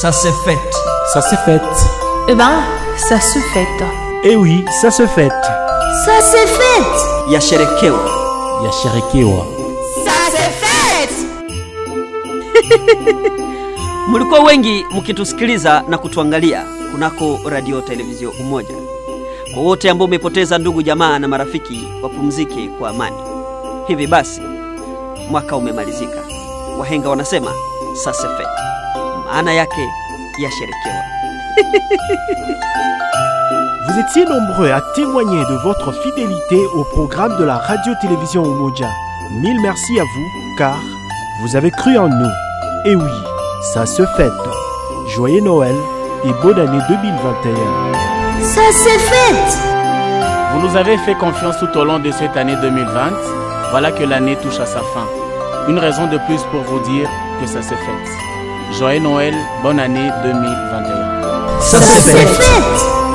Ça s'est fait. Ça s'est fait. Eh ben, ça se fête. Eh oui, ça se fête. Ça s'est fait. Yasherekewa. Yasherekewa. Ça s'est fait. Mlikuwa wengi mkitusikiliza na kutuangalia kunako radio televizio Umoja. Kwa wote ambao umepoteza ndugu jamaa na marafiki, wapumzike kwa amani. Hivi basi, mwaka umemalizika. Wahenga wanasema sasa fete, maana yake yasherekewa. Vous étiez nombreux à témoigner de votre fidélité au programme de la radio-télévision Umoja. Mille merci à vous, car vous avez cru en nous. Et oui, ça se fête. Joyeux Noël et bonne année 2021. Ça s'est fait. Vous nous avez fait confiance tout au long de cette année 2020. Voilà que l'année touche à sa fin. Une raison de plus pour vous dire que ça s'est fait. Joyeux Noël, bonne année 2021. Ça fait. fait.